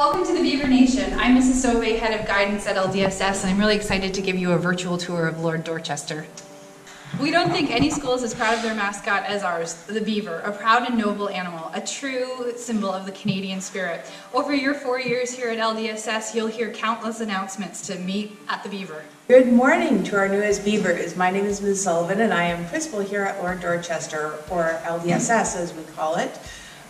Welcome to the Beaver Nation. I'm Mrs. Sauve, Head of Guidance at LDSS, and I'm really excited to give you a virtual tour of Lord Dorchester. We don't think any school is as proud of their mascot as ours, the beaver, a proud and noble animal, a true symbol of the Canadian spirit. Over your four years here at LDSS, you'll hear countless announcements to meet at the beaver. Good morning to our newest beavers. My name is Ms. Sullivan and I am principal here at Lord Dorchester, or LDSS as we call it.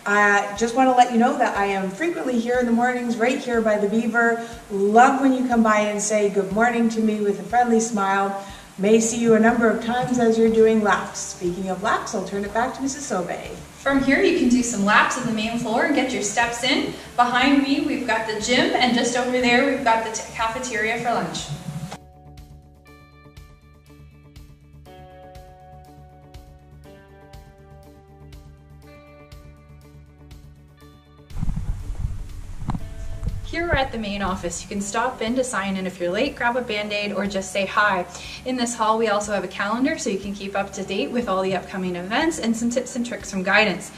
I just want to let you know that I am frequently here in the mornings, right here by the Beaver. Love when you come by and say good morning to me with a friendly smile. May see you a number of times as you're doing laps. Speaking of laps, I'll turn it back to Mrs. Sauve. From here, you can do some laps on the main floor and get your steps in. Behind me, we've got the gym, and just over there, we've got the cafeteria for lunch. Here we're at the main office. You can stop in to sign in if you're late, grab a band-aid, or just say hi. In this hall, we also have a calendar so you can keep up to date with all the upcoming events and some tips and tricks from guidance.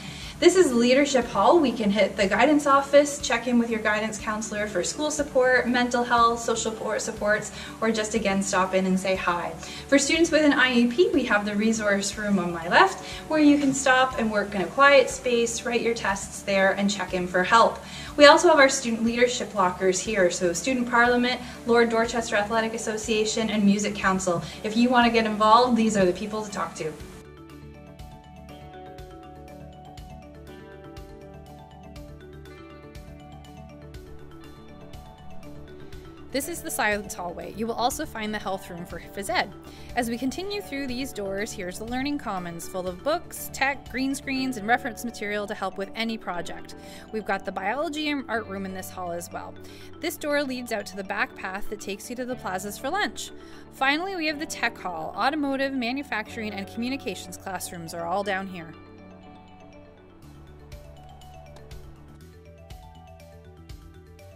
This is Leadership Hall. We can hit the guidance office, check in with your guidance counselor for school support, mental health, social supports, or just again stop in and say hi. For students with an IEP, we have the resource room on my left where you can stop and work in a quiet space, write your tests there, and check in for help. We also have our student leadership lockers here, so Student Parliament, Lord Dorchester Athletic Association, and Music Council. If you want to get involved, these are the people to talk to. This is the science hallway. You will also find the health room for phys ed. As we continue through these doors, here's the learning commons full of books, tech, green screens, and reference material to help with any project. We've got the biology and art room in this hall as well. This door leads out to the back path that takes you to the plazas for lunch. Finally, we have the tech hall. Automotive, manufacturing, and communications classrooms are all down here.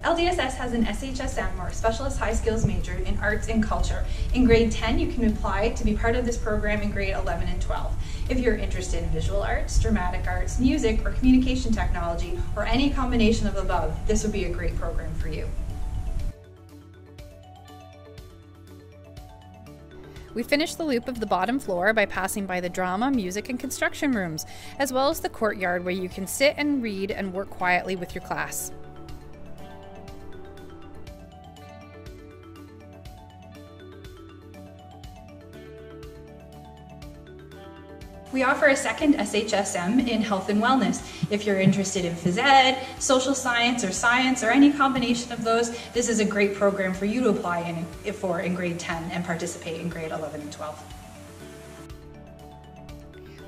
LDSS has an SHSM or Specialist High Skills major in Arts and Culture. In grade 10, you can apply to be part of this program in grade 11 and 12. If you're interested in visual arts, dramatic arts, music, or communication technology, or any combination of the above, this would be a great program for you. We finish the loop of the bottom floor by passing by the drama, music, and construction rooms, as well as the courtyard where you can sit and read and work quietly with your class. We offer a second SHSM in health and wellness. If you're interested in phys ed, social science, or science, or any combination of those, this is a great program for you to apply in, for in grade 10 and participate in grade 11 and 12.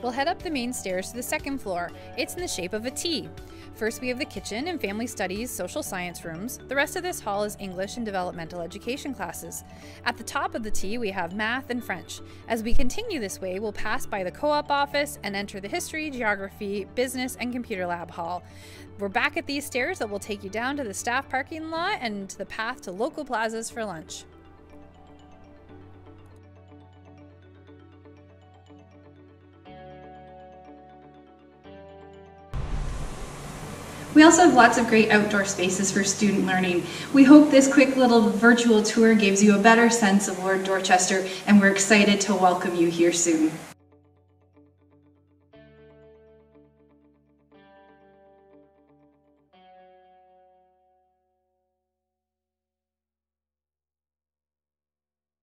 We'll head up the main stairs to the second floor. It's in the shape of a T. First, we have the kitchen and family studies, social science rooms. The rest of this hall is English and developmental education classes. At the top of the T, we have math and French. As we continue this way, we'll pass by the co op office and enter the history, geography, business, and computer lab hall. We're back at these stairs that will take you down to the staff parking lot and to the path to local plazas for lunch. We also have lots of great outdoor spaces for student learning. We hope this quick little virtual tour gives you a better sense of Lord Dorchester and we're excited to welcome you here soon.